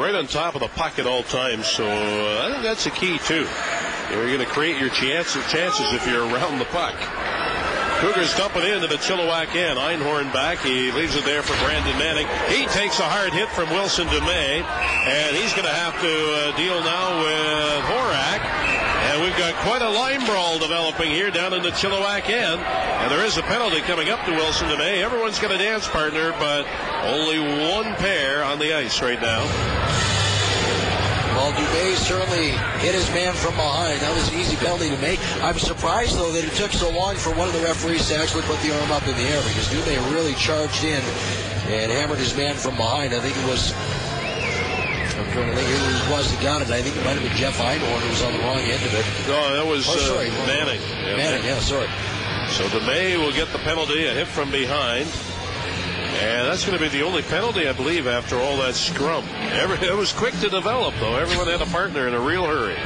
right on top of the puck at all times. So uh, I think that's the key too. You're going to create your chances, chances if you're around the puck. Cougars dump it into the Chilliwack end. Einhorn back. He leaves it there for Brandon Manning. He takes a hard hit from Wilson Dumais, and he's going to have to uh, deal now with Horak. And we've got quite a line brawl developing here down in the Chilliwack end. And there is a penalty coming up to Wilson Dumais. Everyone's got a dance partner, but only on the ice right now. Well, Dubé certainly hit his man from behind. That was an easy penalty to make. I'm surprised, though, that it took so long for one of the referees to actually put the arm up in the air because Dubé really charged in and hammered his man from behind. I think it was. I'm trying to think who it was that got it. I think it might have been Jeff Einhorn who was on the wrong end of it. No, that was Oh, sorry. uh, Manning. Yeah, Manning, yeah, sorry. So Dumais will get the penalty, a hit from behind. And that's going to be the only penalty, I believe, after all that scrum. Every, it was quick to develop, though. Everyone had a partner in a real hurry.